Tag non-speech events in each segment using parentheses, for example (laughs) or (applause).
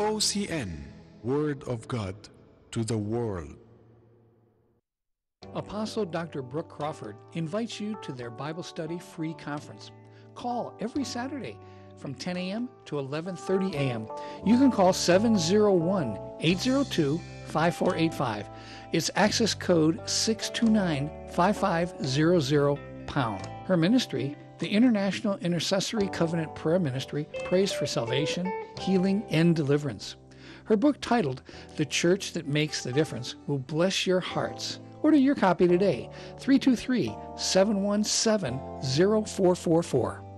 VOCN, Word of God to the world. Apostle Dr. Brook Crawford invites you to their Bible study free conference. Call every Saturday from 10 a.m. to 11:30 a.m. You can call 701-802-5485. It's access code 629-5500 pound. Her ministry, the International Intercessory Covenant Prayer Ministry, prays for salvation, healing, and deliverance. Her book titled The Church That Makes the Difference will bless your hearts. Order your copy today, 323 717 0444.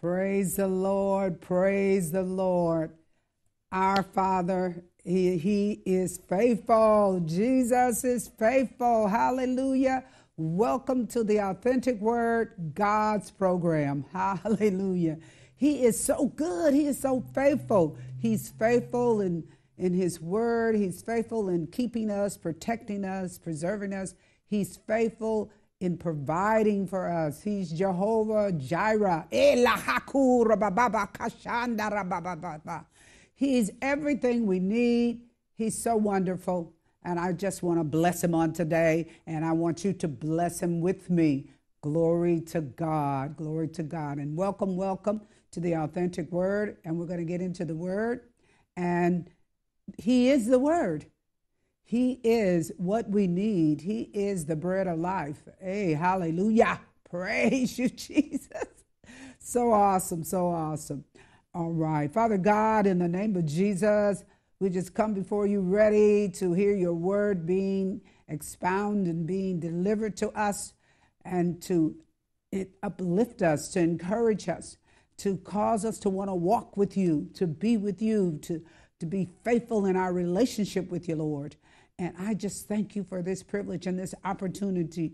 Praise the Lord, praise the Lord. Our Father, he, he is faithful. Jesus is faithful. Hallelujah. Welcome to the Authentic Word God's program. (laughs) Hallelujah. He is so good. He is so faithful. He's faithful in, in His Word. He's faithful in keeping us, protecting us, preserving us. He's faithful in providing for us. He's Jehovah Jireh. He's everything we need. He's so wonderful. And I just want to bless him on today. And I want you to bless him with me. Glory to God. Glory to God. And welcome, welcome to the authentic word. And we're going to get into the word. And he is the word. He is what we need. He is the bread of life. Hey, hallelujah. (laughs) Praise you, Jesus. So awesome, so awesome. All right. Father God, in the name of Jesus, we just come before you ready to hear your word being expounded and being delivered to us and to uplift us, to encourage us, to cause us to want to walk with you, to be with you, to, to be faithful in our relationship with you, Lord. And I just thank you for this privilege and this opportunity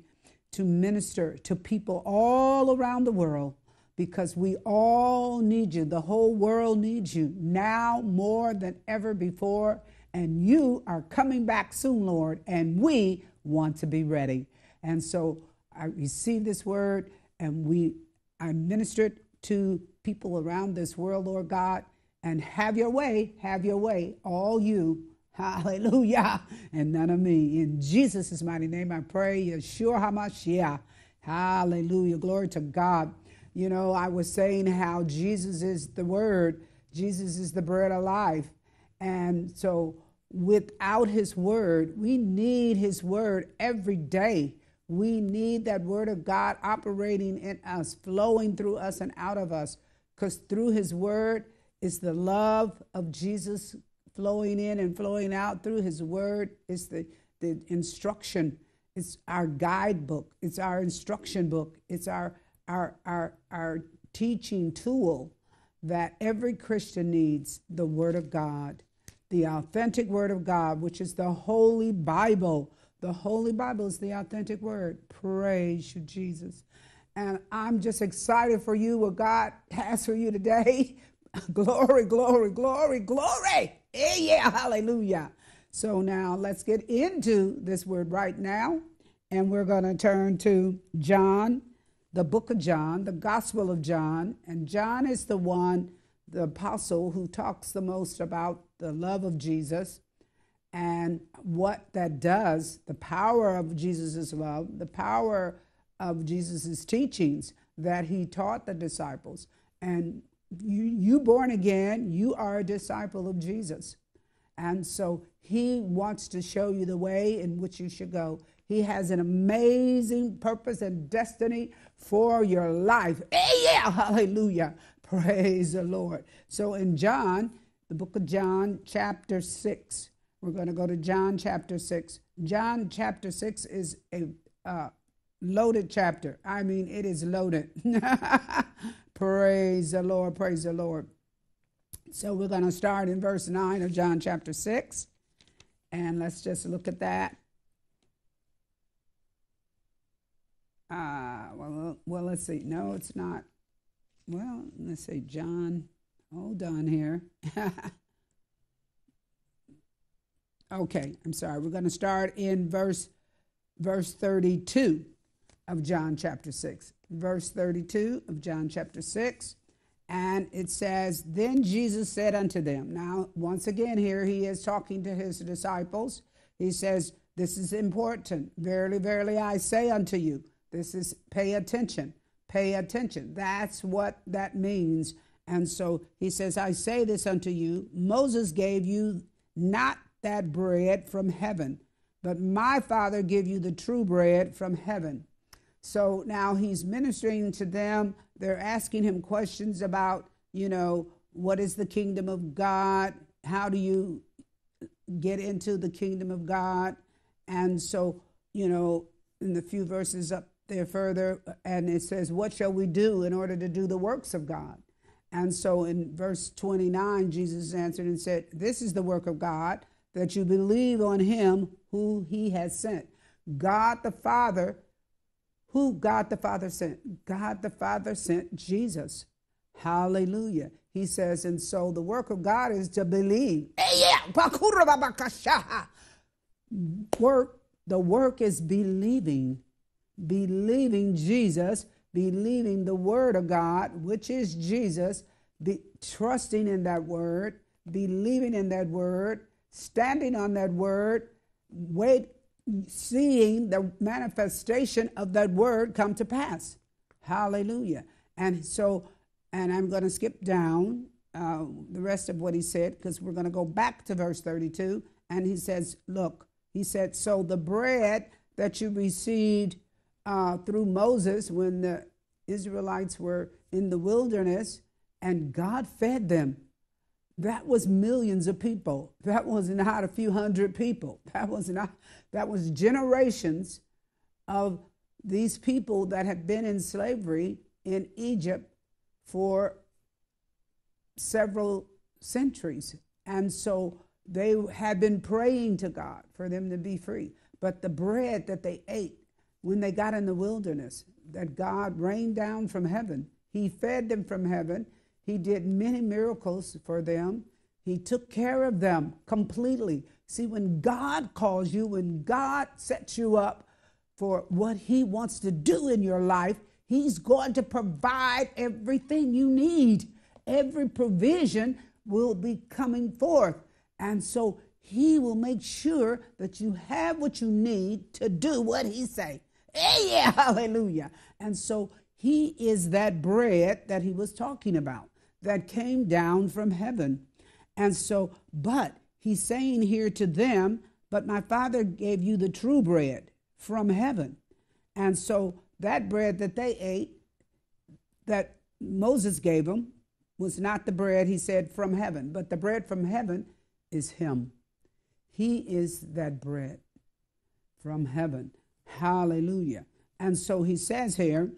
to minister to people all around the world because we all need you. The whole world needs you now more than ever before. And you are coming back soon, Lord, and we want to be ready. And so I receive this word and we I ministered to people around this world, Lord God, and have your way, have your way, all you Hallelujah. And none of me. In Jesus' mighty name, I pray. Yeshua HaMashiach. Hallelujah. Glory to God. You know, I was saying how Jesus is the Word, Jesus is the bread of life. And so, without His Word, we need His Word every day. We need that Word of God operating in us, flowing through us and out of us, because through His Word is the love of Jesus flowing in and flowing out through His Word. is the, the instruction. It's our guidebook. It's our instruction book. It's our, our, our, our teaching tool that every Christian needs the Word of God, the authentic Word of God, which is the Holy Bible. The Holy Bible is the authentic Word. Praise you, Jesus. And I'm just excited for you, what God (laughs) has for you today. (laughs) glory, glory, glory, glory. Yeah, yeah, hallelujah. So now let's get into this word right now. And we're going to turn to John, the book of John, the Gospel of John. And John is the one, the apostle, who talks the most about the love of Jesus and what that does, the power of Jesus' love, the power of Jesus' teachings that he taught the disciples. And you, you born again, you are a disciple of Jesus. And so he wants to show you the way in which you should go. He has an amazing purpose and destiny for your life. Hey, yeah, hallelujah. Praise the Lord. So in John, the book of John, chapter 6, we're going to go to John chapter 6. John chapter 6 is a uh, loaded chapter. I mean, it is loaded. (laughs) praise the Lord. Praise the Lord. So we're going to start in verse 9 of John chapter 6. And let's just look at that. Uh, well, well, let's see. No, it's not. Well, let's see. John, hold on here. (laughs) okay, I'm sorry. We're going to start in verse verse 32 of John chapter 6. Verse 32 of John chapter 6. And it says, Then Jesus said unto them, Now, once again, here he is talking to his disciples. He says, This is important. Verily, verily, I say unto you, this is pay attention. Pay attention. That's what that means. And so he says, I say this unto you Moses gave you not that bread from heaven, but my Father give you the true bread from heaven. So now he's ministering to them. They're asking him questions about, you know, what is the kingdom of God? How do you get into the kingdom of God? And so, you know, in the few verses up there further, and it says, What shall we do in order to do the works of God? And so in verse 29, Jesus answered and said, This is the work of God, that you believe on him who he has sent. God the Father who God the Father sent. God the Father sent Jesus. Hallelujah. He says, and so the work of God is to believe. Work, the work is believing. Believing Jesus, believing the word of God, which is Jesus, be, trusting in that word, believing in that word, standing on that word, wait, seeing the manifestation of that word come to pass. Hallelujah. And so, and I'm going to skip down uh, the rest of what he said because we're going to go back to verse 32. And he says, Look, he said, So the bread that you received uh, through Moses when the Israelites were in the wilderness and God fed them that was millions of people. That was not a few hundred people. That was not, that was generations of these people that had been in slavery in Egypt for several centuries. And so they had been praying to God for them to be free. But the bread that they ate when they got in the wilderness, that God rained down from heaven, He fed them from heaven. He did many miracles for them. He took care of them completely. See, when God calls you, when God sets you up for what He wants to do in your life, He's going to provide everything you need. Every provision will be coming forth. And so He will make sure that you have what you need to do what He say. Hey, (laughs) yeah, hallelujah. And so He is that bread that He was talking about that came down from heaven. And so, but he's saying here to them, but my father gave you the true bread from heaven. And so that bread that they ate, that Moses gave them, was not the bread, he said, from heaven, but the bread from heaven is him. He is that bread from heaven. Hallelujah. And so he says here,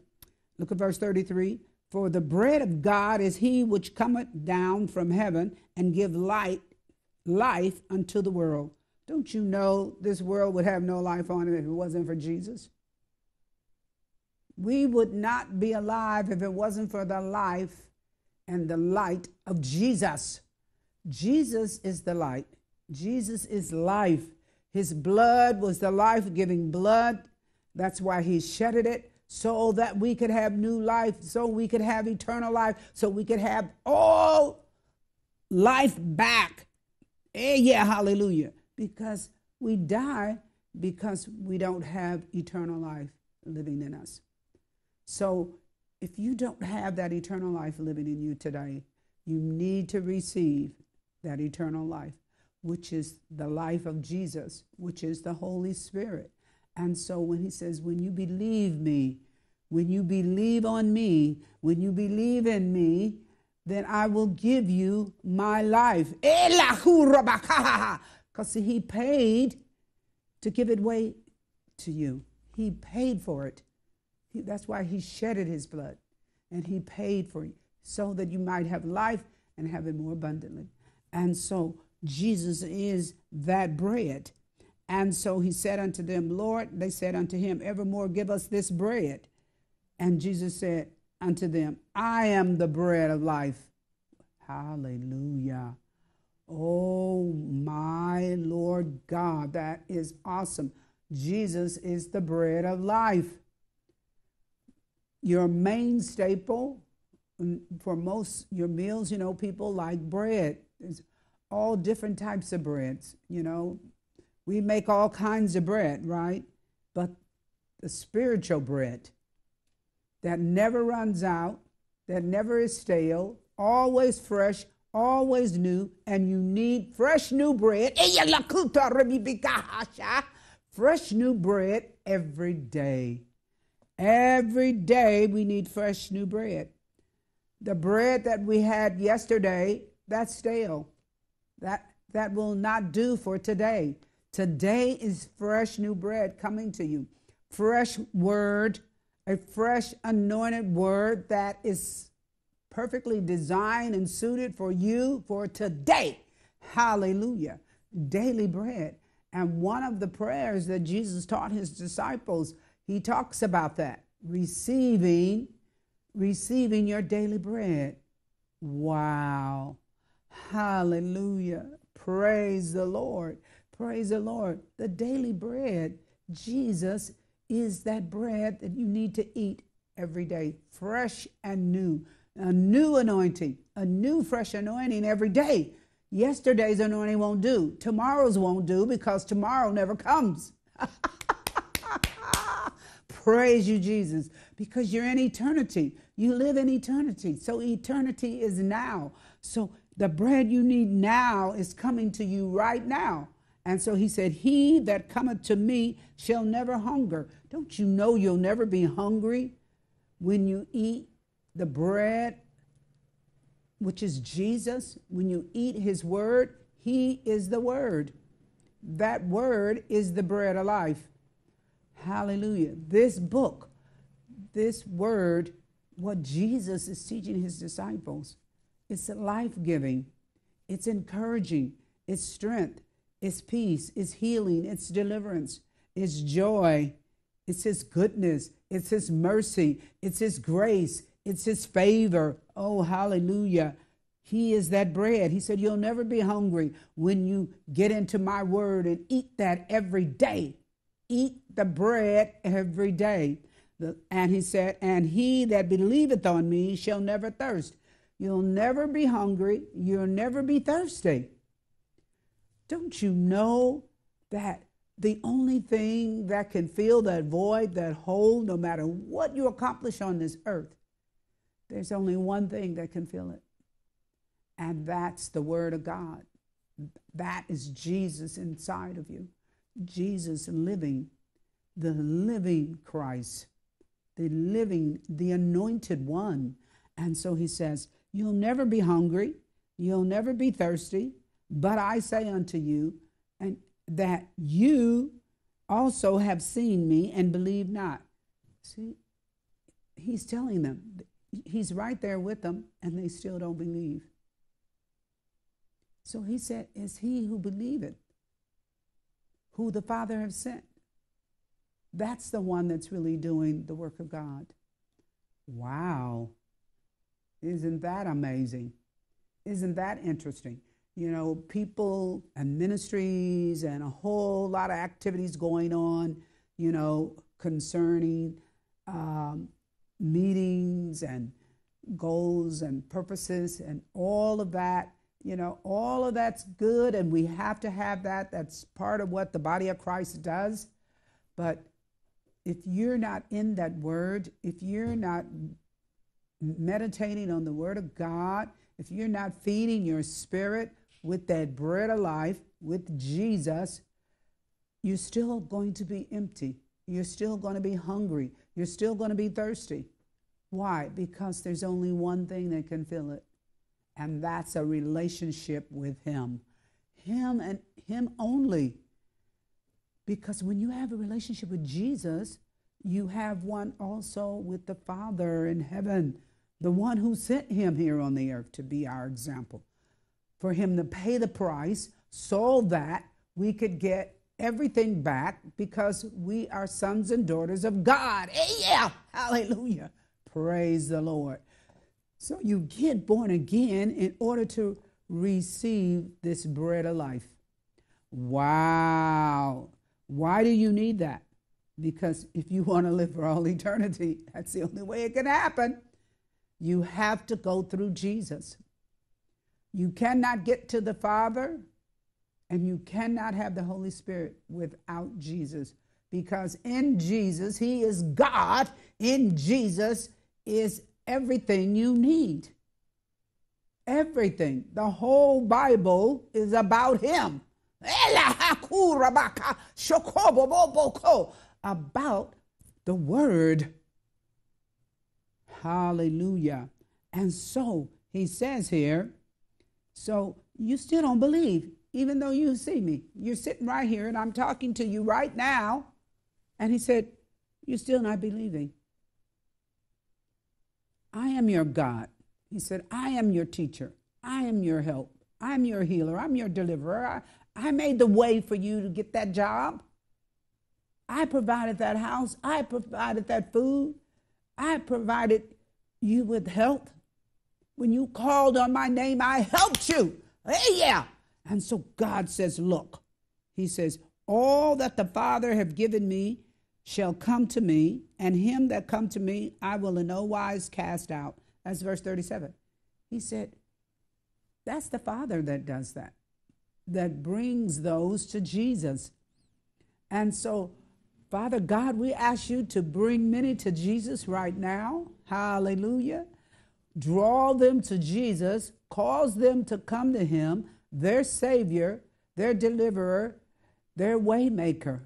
look at verse 33 for the bread of God is he which cometh down from heaven and give light, life unto the world. Don't you know this world would have no life on it if it wasn't for Jesus? We would not be alive if it wasn't for the life and the light of Jesus. Jesus is the light. Jesus is life. His blood was the life giving blood. That's why he shedded it so that we could have new life, so we could have eternal life, so we could have all life back. Eh, yeah, hallelujah. Because we die because we don't have eternal life living in us. So if you don't have that eternal life living in you today, you need to receive that eternal life, which is the life of Jesus, which is the Holy Spirit. And so when he says, when you believe me, when you believe on me, when you believe in me, then I will give you my life. Because he paid to give it away to you. He paid for it. He, that's why he shedded his blood and he paid for you so that you might have life and have it more abundantly. And so Jesus is that bread. And so he said unto them, Lord, they said unto him, evermore give us this bread. And Jesus said unto them, I am the bread of life. Hallelujah. Oh my Lord God, that is awesome. Jesus is the bread of life. Your main staple mm, for most your meals, you know, people like bread. All different types of breads, you know. We make all kinds of bread, right? But the spiritual bread that never runs out, that never is stale, always fresh, always new, and you need fresh new bread. Fresh new bread every day. Every day we need fresh new bread. The bread that we had yesterday, that's stale. That that will not do for today. Today is fresh new bread coming to you. Fresh word, a fresh anointed word that is perfectly designed and suited for you for today. Hallelujah. Daily bread. And one of the prayers that Jesus taught his disciples, he talks about that receiving receiving your daily bread. Wow. Hallelujah. Praise the Lord. Praise the Lord. The daily bread, Jesus is that bread that you need to eat every day, fresh and new a new anointing, a new fresh anointing every day. Yesterday's anointing won't do. Tomorrow's won't do because tomorrow never comes. (laughs) Praise you, Jesus, because you're in eternity. You live in eternity. So eternity is now. So the bread you need now is coming to you right now. And so he said, He that cometh to me shall never hunger. Don't you know you'll never be hungry when you eat the bread, which is Jesus, when you eat his word, he is the word. That word is the bread of life. Hallelujah. This book, this word, what Jesus is teaching his disciples, it's life giving, it's encouraging, it's strength, it's peace, it's healing, it's deliverance, it's joy, it's his goodness, it's his mercy, it's his grace, it's his favor. Oh, hallelujah. He is that bread. He said, You'll never be hungry when you get into my word and eat that every day. Eat the bread every day. And he said, And he that believeth on me shall never thirst. You'll never be hungry. You'll never be thirsty. Don't you know that the only thing that can fill that void, that hole, no matter what you accomplish on this earth, there's only one thing that can fill it, and that's the Word of God. That is Jesus inside of you. Jesus living, the living Christ, the living, the anointed one. And so he says, You'll never be hungry, you'll never be thirsty, but I say unto you, and that you also have seen me and believe not. See, he's telling them he's right there with them and they still don't believe. So he said, Is he who believeth, who the Father has sent. That's the one that's really doing the work of God. Wow. Isn't that amazing? Isn't that interesting? You know, people and ministries and a whole lot of activities going on, you know, concerning um, meetings and goals and purposes and all of that. You know, all of that's good, and we have to have that. That's part of what the body of Christ does. But if you're not in that word, if you're not meditating on the word of God, if you're not feeding your spirit with that bread of life, with Jesus, you're still going to be empty. You're still going to be hungry. You're still going to be thirsty. Why? Because there's only one thing that can fill it, and that's a relationship with Him. Him and Him only. Because when you have a relationship with Jesus, you have one also with the Father in heaven, the one who sent Him here on the earth to be our example, for Him to pay the price so that we could get everything back because we are sons and daughters of God. Hey, yeah, hallelujah. Praise the Lord. So you get born again in order to receive this bread of life. Wow. Why do you need that? Because if you want to live for all eternity, (laughs) that's the only way it can happen. You have to go through Jesus. You cannot get to the Father and you cannot have the Holy Spirit without Jesus. Because in Jesus, He is God. In Jesus is everything you need. Everything. The whole Bible is about Him. (laughs) About the Word. Hallelujah. And so he says here, so you still don't believe, even though you see me. You're sitting right here and I'm talking to you right now. And he said, You're still not believing. I am your God. He said, I am your teacher. I am your help. I'm your healer. I'm your deliverer. I, I made the way for you to get that job. I provided that house. I provided that food. I provided you with health. When you called on my name, I helped you. Hey, yeah. And so God says, Look, He says, All that the Father have given me shall come to me, and him that come to me I will in no wise cast out. That's verse 37. He said, That's the Father that does that, that brings those to Jesus. And so, Father God, we ask you to bring many to Jesus right now. Hallelujah. Draw them to Jesus, cause them to come to him their Savior, their deliverer, their waymaker,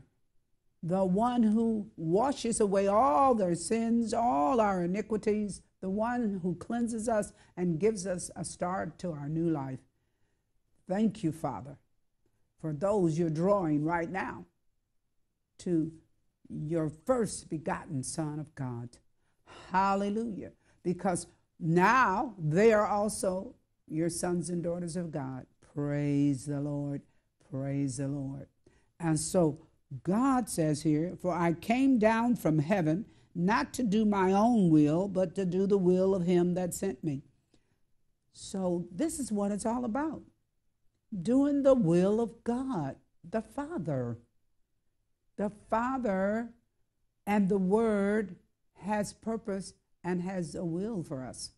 the one who washes away all their sins, all our iniquities, the one who cleanses us and gives us a start to our new life. Thank you, Father, for those you're drawing right now to your first begotten Son of God. Hallelujah. Because now they are also your sons and daughters of God. Praise the Lord. Praise the Lord. And so God says here, For I came down from heaven not to do my own will, but to do the will of him that sent me. So this is what it's all about doing the will of God, the Father. The Father and the Word has purpose and has a will for us.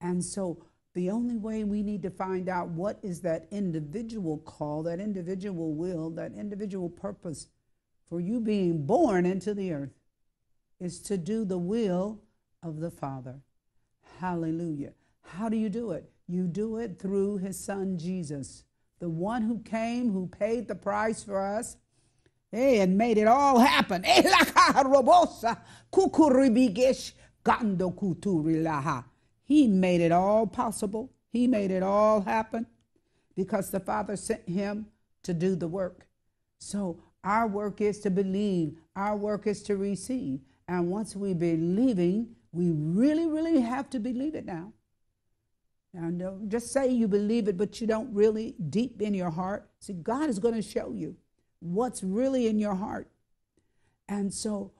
And so the only way we need to find out what is that individual call, that individual will, that individual purpose for you being born into the earth is to do the will of the Father. Hallelujah. How do you do it? You do it through his son Jesus, the one who came, who paid the price for us, hey, and made it all happen. Eh, He made it all possible. He made it all happen because the Father sent him to do the work. So our work is to believe, our work is to receive. And once we believing, we really, really have to believe it now. Now, don't just say you believe it, but you don't really deep in your heart. See, God is going to show you what's really in your heart. And so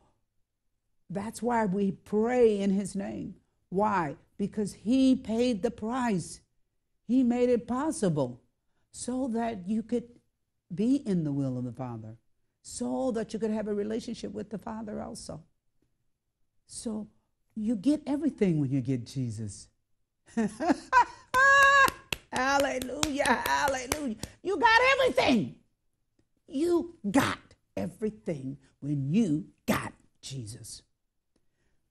that's why we pray in His name. Why? because he paid the price. He made it possible so that you could be in the will of the Father, so that you could have a relationship with the Father also. So you get everything when you get Jesus. (laughs) hallelujah, hallelujah. You got everything. You got everything when you got Jesus.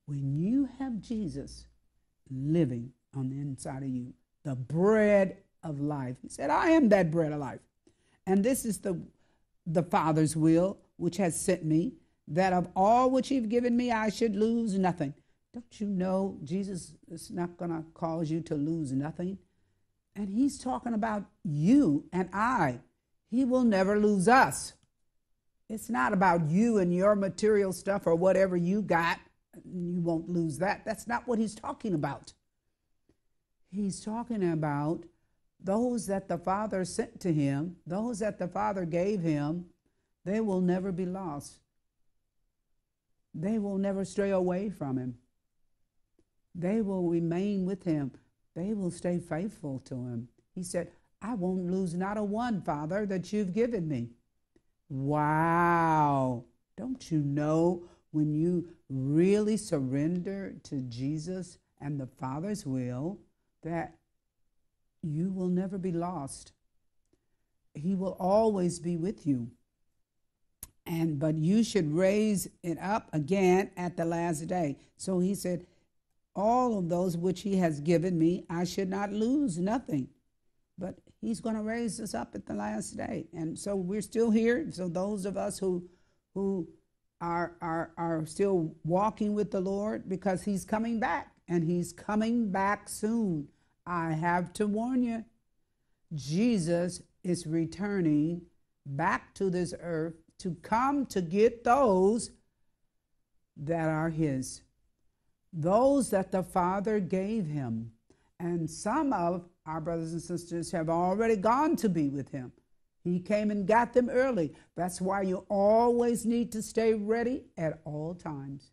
When you have Jesus, living on the inside of you, the bread of life. He said, I am that bread of life. And this is the, the Father's will, which has sent me, that of all which you've given me, I should lose nothing. Don't you know Jesus is not going to cause you to lose nothing? And he's talking about you and I. He will never lose us. It's not about you and your material stuff or whatever you got. You won't lose that. That's not what he's talking about. He's talking about those that the Father sent to him, those that the Father gave him, they will never be lost. They will never stray away from him. They will remain with him. They will stay faithful to him. He said, I won't lose not a one, Father, that you've given me. Wow. Don't you know when you really surrender to Jesus and the Father's will that you will never be lost? He will always be with you. And but you should raise it up again at the last day. So he said all of those which he has given me i should not lose nothing. But he's going to raise us up at the last day. And so we're still here. So those of us who who are are are still walking with the lord because he's coming back and he's coming back soon i have to warn you jesus is returning back to this earth to come to get those that are his, those that the Father gave him. And some of our brothers and sisters have already gone to be with him. He came and got them early. That's why you always need to stay ready at all times.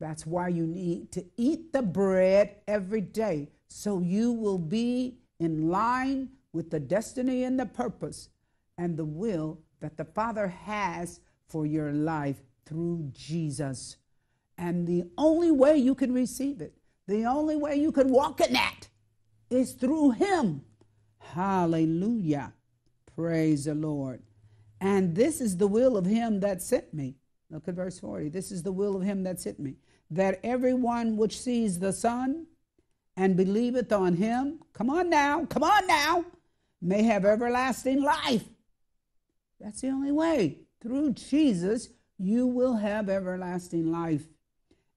That's why you need to eat the bread every day so you will be in line with the destiny and the purpose and the will that the Father has for your life through Jesus. And the only way you can receive it, the only way you can walk in that is through Him. Hallelujah. Praise the Lord. And this is the will of Him that sent me. Look at verse 40. This is the will of Him that sent me, that everyone which sees the Son and believeth on Him, come on now, come on now, may have everlasting life. That's the only way. Through Jesus, you will have everlasting life.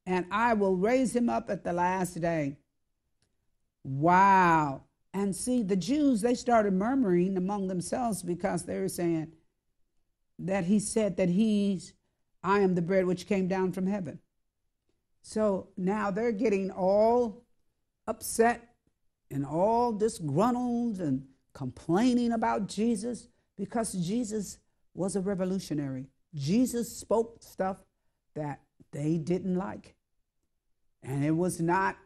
And I will raise him up at the last day. Wow. And see, the Jews, they started murmuring among themselves because they were saying that he said that he's, I am the bread which came down from heaven. So now they're getting all upset and all disgruntled and complaining about Jesus because Jesus was a revolutionary. Jesus spoke stuff that they didn't like. And it was not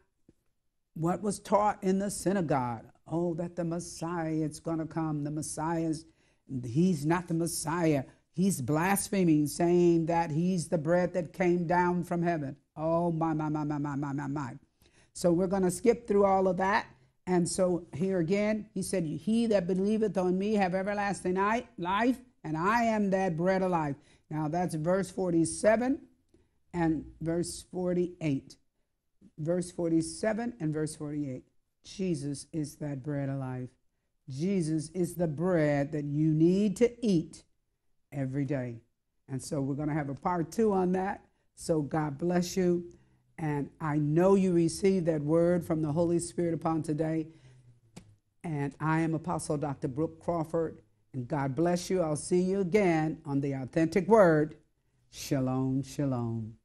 what was taught in the synagogue. Oh, that the Messiah is going to come. The Messiah, he's not the Messiah. He's blaspheming, saying that he's the bread that came down from heaven. Oh, my, my, my, my, my, my, my, my. So we're going to skip through all of that and so here again, he said, He that believeth on me have everlasting life, and I am that bread of life. Now that's verse 47 and verse 48. Verse 47 and verse 48. Jesus is that bread of life. Jesus is the bread that you need to eat every day. And so we're going to have a part two on that. So God bless you. And I know you received that word from the Holy Spirit upon today. And I am Apostle Dr. Brook Crawford. And God bless you. I'll see you again on the authentic word. Shalom, shalom.